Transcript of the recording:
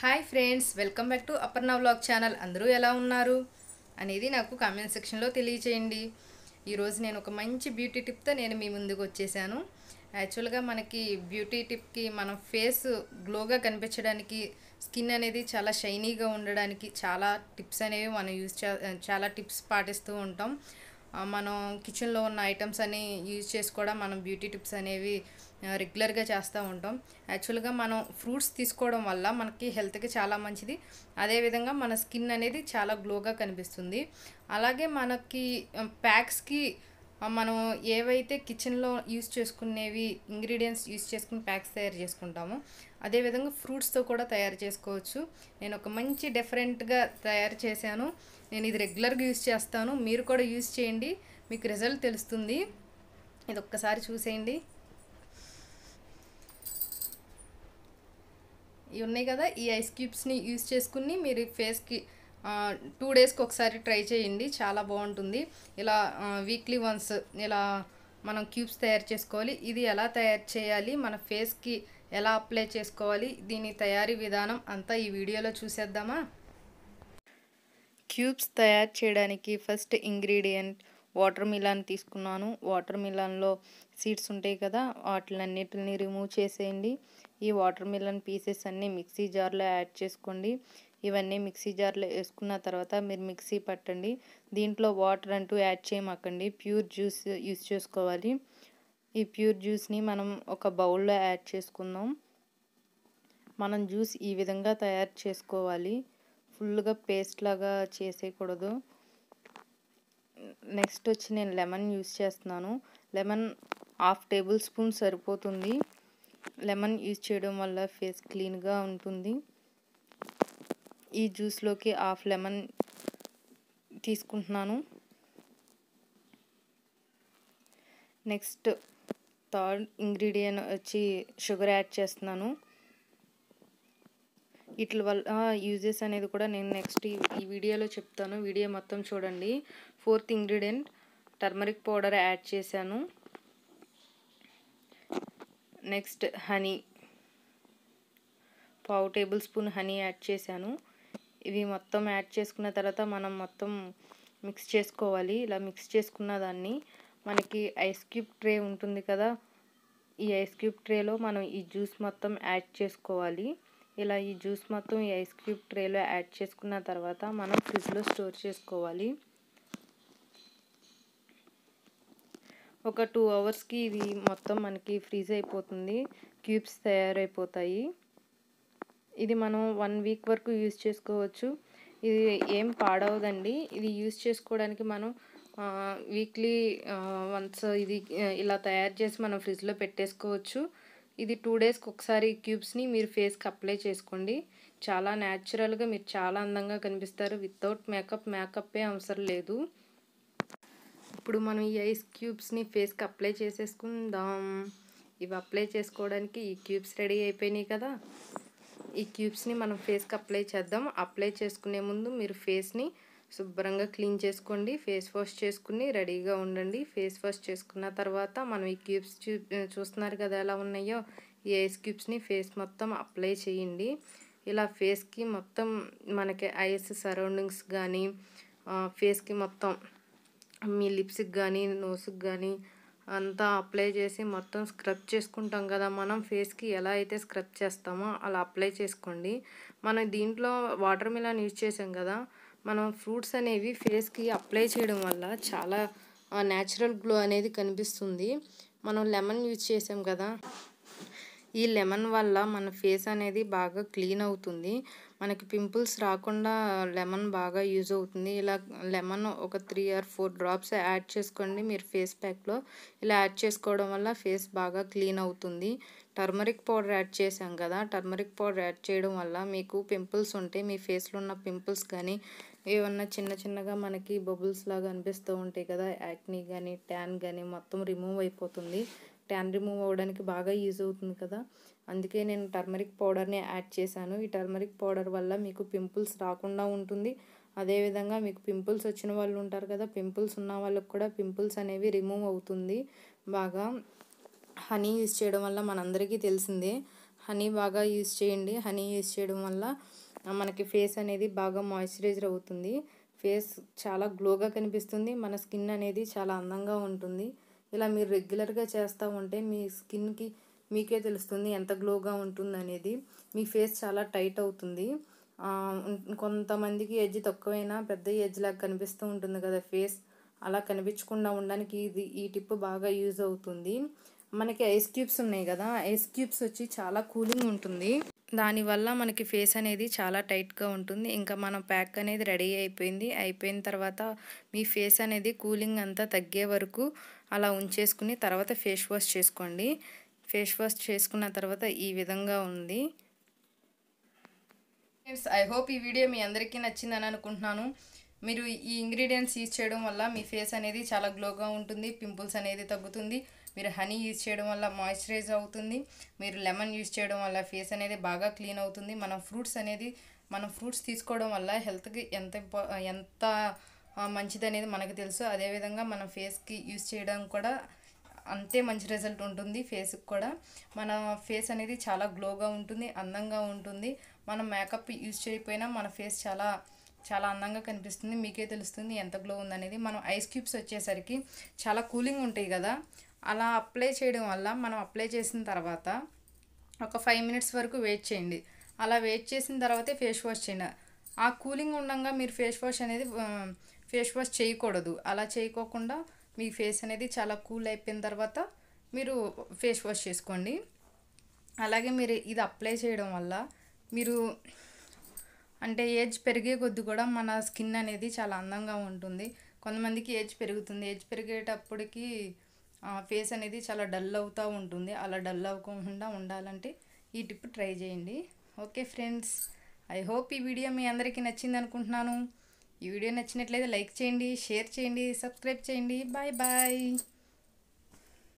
Hi friends welcome back to Aparna vlog channel. అందరూ ఎలా ఉన్నారు? అనేది నాకు కామెంట్ సెక్షన్లో తెలియచేయండి. ఈరోజు నేను ఒక మంచి బ్యూటీ టిప్తో నేను మీ ముందుకు వచ్చేసాను. యాక్చువల్గా మనకి బ్యూటీ టిప్కి మన ఫేస్ గ్లోగా కనిపించడానికి స్కిన్ అనేది చాలా షైనీగా ఉండడానికి చాలా టిప్స్ అనేవి మనం యూజ్ చే చాలా టిప్స్ పాటిస్తూ ఉంటాం. మనం కిచెన్లో ఉన్న ఐటమ్స్ అన్ని యూజ్ చేసి కూడా మనం బ్యూటీ టిప్స్ అనేవి రెగ్యులర్గా చేస్తూ ఉంటాం. యాక్చువల్గా మనం ఫ్రూట్స్ తీసుకోవడం వల్ల మనకి హెల్త్కి చాలా మంచిది. అదేవిధంగా మన స్కిన్ అనేది చాలా గ్లోగా కనిపిస్తుంది. అలాగే మనకి ప్యాక్స్కి మనం ఏవైతే కిచెన్లో యూస్ చేసుకునేవి ఇంగ్రీడియంట్స్ యూస్ చేసుకుని ప్యాక్స్ తయారు చేసుకుంటామో అదేవిధంగా ఫ్రూట్స్తో కూడా తయారు చేసుకోవచ్చు. నేను ఒక మంచి డిఫరెంట్గా తయారు చేశాను. నేను ఇది రెగ్యులర్గా యూస్ చేస్తాను. మీరు కూడా యూస్ చేయండి. మీకు రిజల్ట్ తెలుస్తుంది. ఇది ఒక్కసారి చూసేయండి. ఇవి ఉన్నాయి కదా ఈ ఐస్ క్యూబ్స్ని యూస్ చేసుకుని మీరు ఫేస్కి టూ డేస్కి ఒకసారి ట్రై చేయండి. చాలా బాగుంటుంది. ఇలా వీక్లీ వన్స్ ఇలా మనం క్యూబ్స్ తయారు చేసుకోవాలి. ఇది ఎలా తయారు చేయాలి? మన ఫేస్కి ఎలా అప్లై చేసుకోవాలి దీని తయారీ విధానం అంతా ఈ వీడియోలో చూసేద్దామా? క్యూబ్స్ తయారు చేయడానికి ఫస్ట్ ఇంగ్రీడియంట్ వాటర్ మిలాన్ తీసుకున్నాను. వాటర్ మిలాన్లో సీడ్స్ ఉంటాయి కదా వాటిలన్నిటిని రిమూవ్ చేసేయండి. ఈ వాటర్ మిలన్ పీసెస్ అన్నీ మిక్సీ జార్లో యాడ్ చేసుకోండి. ఇవన్నీ మిక్సీ జార్లో వేసుకున్న తర్వాత మీరు మిక్సీ పట్టండి. దీంట్లో వాటర్ అంటూ యాడ్ చేయమాకండి. ప్యూర్ జ్యూస్ యూస్ చేసుకోవాలి. ఈ ప్యూర్ జ్యూస్ని మనం ఒక బౌల్లో యాడ్ చేసుకుందాం. మనం జ్యూస్ ఈ విధంగా తయారు చేసుకోవాలి. ఫుల్గా పేస్ట్ లాగా చేసేయకూడదు. నెక్స్ట్ వచ్చి నేను లెమన్ యూస్ చేస్తున్నాను. లెమన్ హాఫ్ టేబుల్ స్పూన్ సరిపోతుంది. లెమన్ యూస్ చేయడం వల్ల ఫేస్ క్లీన్గా ఉంటుంది. ఈ జ్యూస్లోకి హాఫ్ లెమన్ తీసుకుంటున్నాను. నెక్స్ట్ థర్డ్ ఇంగ్రీడియంట్ వచ్చి షుగర్ యాడ్ చేస్తున్నాను. వీటి వల్ల యూజెస్ అనేది కూడా నేను నెక్స్ట్ ఈ వీడియోలో చెప్తాను. వీడియో మొత్తం చూడండి. Fourth ingredient turmeric powder add చేశాను. Next honey. పావు టేబుల్ స్పూన్ హనీ యాడ్ చేశాను. ఇవి మొత్తం యాడ్ చేసుకున్న తర్వాత మనం మొత్తం మిక్స్ చేసుకోవాలి. ఇలా మిక్స్ చేసుకున్న దాన్ని మనకి ఐస్ క్యూబ్ ట్రే ఉంటుంది కదా. ఈ ఐస్ క్యూబ్ ట్రేలో మనం ఈ జ్యూస్ మొత్తం యాడ్ చేసుకోవాలి. ఇలా ఈ జ్యూస్ మొత్తం ఈ ఐస్ క్యూబ్ ట్రేలో యాడ్ చేసుకున్న తర్వాత మనం ఫ్రిడ్జ్లో స్టోర్ చేసుకోవాలి. ఒక టూ అవర్స్కి ఇది మొత్తం మనకి ఫ్రీజ్ అయిపోతుంది. క్యూబ్స్ తయారైపోతాయి. ఇది మనం వన్ వీక్ వరకు యూజ్ చేసుకోవచ్చు. ఇది ఏం పాడవదండి. ఇది యూజ్ చేసుకోవడానికి మనం వీక్లీ వన్స్ ఇది ఇలా తయారు చేసి మనం ఫ్రిడ్జ్లో పెట్టేసుకోవచ్చు. ఇది టూ డేస్కి ఒకసారి క్యూబ్స్ని మీరు ఫేస్కి అప్లై చేసుకోండి. చాలా న్యాచురల్గా మీరు చాలా అందంగా కనిపిస్తారు. వితౌట్ మేకప్ మేకప్పే అవసరం లేదు. ఇప్పుడు మనం ఈ ఐస్ క్యూబ్స్ని ఫేస్కి అప్లై చేసేసుకుందాం. ఇవి అప్లై చేసుకోవడానికి ఈ క్యూబ్స్ రెడీ అయిపోయినాయి కదా. ఈ క్యూబ్స్ని మనం ఫేస్కి అప్లై చేద్దాం. అప్లై చేసుకునే ముందు మీరు ఫేస్ని శుభ్రంగా క్లీన్ చేసుకోండి ఫేస్ వాష్ చేసుకుని రెడీగా ఉండండి. ఫేస్ వాష్ చేసుకున్న తర్వాత మనం ఈ క్యూబ్స్ చూ చూస్తున్నారు కదా ఎలా ఉన్నాయో? ఈ ఐస్ క్యూబ్స్ని ఫేస్ మొత్తం అప్లై చేయండి. ఇలా ఫేస్కి మొత్తం మనకి ఐస్ సరౌండింగ్స్ కానీ ఫేస్కి మొత్తం మీ లిప్స్కి కానీ నోస్కి కానీ అంతా అప్లై చేసి మొత్తం స్క్రబ్ చేసుకుంటాం కదా మనం. ఫేస్కి ఎలా అయితే స్క్రబ్ చేస్తామో అలా అప్లై చేసుకోండి. మనం దీంట్లో వాటర్ మిలాన్ యూజ్ చేసాం కదా మనం ఫ్రూట్స్ అనేవి ఫేస్కి అప్లై చేయడం వల్ల చాలా న్యాచురల్ గ్లో అనేది కనిపిస్తుంది. మనం లెమన్ యూజ్ చేసాం కదా ఈ లెమన్ వల్ల మన ఫేస్ అనేది బాగా క్లీన్ అవుతుంది. మనకి పింపుల్స్ రాకుండా లెమన్ బాగా యూజ్ అవుతుంది. ఇలా లెమన్ ఒక three or four drops add చేసుకోండి. మీరు ఫేస్ ప్యాక్లో ఇలా యాడ్ చేసుకోవడం వల్ల ఫేస్ బాగా క్లీన్ అవుతుంది. టర్మరిక్ పౌడర్ యాడ్ చేసాం కదా టర్మరిక్ పౌడర్ యాడ్ చేయడం వల్ల మీకు పింపుల్స్ ఉంటే మీ ఫేస్లో ఉన్న పింపుల్స్ కానీ ఏమన్నా చిన్న చిన్నగా మనకి బబుల్స్ లాగా అనిపిస్తూ ఉంటాయి కదా యాక్నీ కానీ ట్యాన్ కానీ మొత్తం రిమూవ్ అయిపోతుంది. ట్యాన్ రిమూవ్ అవ్వడానికి బాగా యూజ్ అవుతుంది కదా. అందుకే నేను టర్మరిక్ పౌడర్ని యాడ్ చేశాను. ఈ టర్మరిక్ పౌడర్ వల్ల మీకు పింపుల్స్ రాకుండా ఉంటుంది. అదేవిధంగా మీకు పింపుల్స్ వచ్చిన వాళ్ళు ఉంటారు కదా పింపుల్స్ ఉన్న వాళ్ళకు కూడా పింపుల్స్ అనేవి రిమూవ్ అవుతుంది. బాగా హనీ యూజ్ చేయడం వల్ల మనందరికీ తెలిసిందే. హనీ బాగా యూజ్ చేయండి. హనీ యూజ్ చేయడం వల్ల మనకి ఫేస్ అనేది బాగా మాయిశ్చరైజర్ అవుతుంది. ఫేస్ చాలా గ్లోగా కనిపిస్తుంది. మన స్కిన్ అనేది చాలా అందంగా ఉంటుంది. ఇలా మీరు రెగ్యులర్గా చేస్తూ ఉంటే మీ స్కిన్కి మీకే తెలుస్తుంది ఎంత గ్లోగా ఉంటుంది అనేది మీ ఫేస్ చాలా టైట్ అవుతుంది. కొంతమందికి ఎడ్జ్ తక్కువైనా పెద్ద ఎడ్జ్ లాగా కనిపిస్తూ ఉంటుంది కదా ఫేస్. అలా కనిపించకుండా ఉండడానికి ఇది ఈ టిప్ బాగా యూజ్ అవుతుంది. మనకి ఐస్ క్యూబ్స్ ఉన్నాయి కదా ఐస్ క్యూబ్స్ వచ్చి చాలా కూలింగ్ ఉంటుంది. దానివల్ల మనకి ఫేస్ అనేది చాలా టైట్గా ఉంటుంది. ఇంకా మనం ప్యాక్ అనేది రెడీ అయిపోయింది. అయిపోయిన తర్వాత మీ ఫేస్ అనేది కూలింగ్ అంతా తగ్గే వరకు అలా ఉంచేసుకుని తర్వాత ఫేస్ వాష్ చేసుకోండి. ఫేస్ వాష్ చేసుకున్న తర్వాత ఈ విధంగా ఉంది. ఫ్రెండ్స్ ఐ హోప్ ఈ వీడియో మీ అందరికీ నచ్చిందని అనుకుంటున్నాను. మీరు ఈ ఇంగ్రీడియంట్స్ యూజ్ చేయడం వల్ల మీ ఫేస్ అనేది చాలా గ్లోగా ఉంటుంది. పింపుల్స్ అనేది తగ్గుతుంది. మీరు హనీ యూజ్ చేయడం వల్ల మాయిశ్చరైజ్ అవుతుంది. మీరు లెమన్ యూజ్ చేయడం వల్ల ఫేస్ అనేది బాగా క్లీన్ అవుతుంది. మనం ఫ్రూట్స్ అనేది మనం ఫ్రూట్స్ తీసుకోవడం వల్ల హెల్త్కి ఎంత ఎంత మంచిది అనేది మనకు తెలుసు. అదేవిధంగా మన ఫేస్కి యూజ్ చేయడం కూడా అంతే మంచి రిజల్ట్ ఉంటుంది ఫేస్కి కూడా. మన ఫేస్ అనేది చాలా గ్లోగా ఉంటుంది అందంగా ఉంటుంది. మనం మేకప్ యూజ్ చేయకపోయినా మన ఫేస్ చాలా చాలా అందంగా కనిపిస్తుంది. మీకే తెలుస్తుంది ఎంత గ్లో ఉందనేది. మనం ఐస్ క్యూబ్స్ వచ్చేసరికి చాలా కూలింగ్ ఉంటాయి కదా. అలా అప్లై చేయడం వల్ల మనం అప్లై చేసిన తర్వాత ఒక ఫైవ్ మినిట్స్ వరకు వెయిట్ చేయండి. అలా వెయిట్ చేసిన తర్వాతే ఫేస్ వాష్ చేయండి. ఆ కూలింగ్ ఉండగా మీరు ఫేస్ వాష్ అనేది ఫేస్ వాష్ చేయకూడదు. అలా చేయకోకుండా మీ ఫేస్ అనేది చాలా కూల్ అయిపోయిన తర్వాత మీరు ఫేస్ వాష్ చేసుకోండి. అలాగే మీరు ఇది అప్లై చేయడం వల్ల మీరు అంటే ఏజ్ పెరిగే కొద్ది కూడా మన స్కిన్ అనేది చాలా అందంగా ఉంటుంది. కొంతమందికి ఏజ్ పెరుగుతుంది. ఏజ్ పెరిగేటప్పటికి ఫేస్ అనేది చాలా డల్ అవుతూ ఉంటుంది. అలా డల్ అవ్వకుండా ఉండాలంటే ఈ టిప్ ట్రై చేయండి. ఓకే ఫ్రెండ్స్ ఐ హోప్ ఈ వీడియో మీ అందరికీ నచ్చింది అనుకుంటున్నాను. ఈ వీడియో నచ్చినట్లయితే లైక్ చేయండి షేర్ చేయండి సబ్స్క్రైబ్ చేయండి. Bye bye.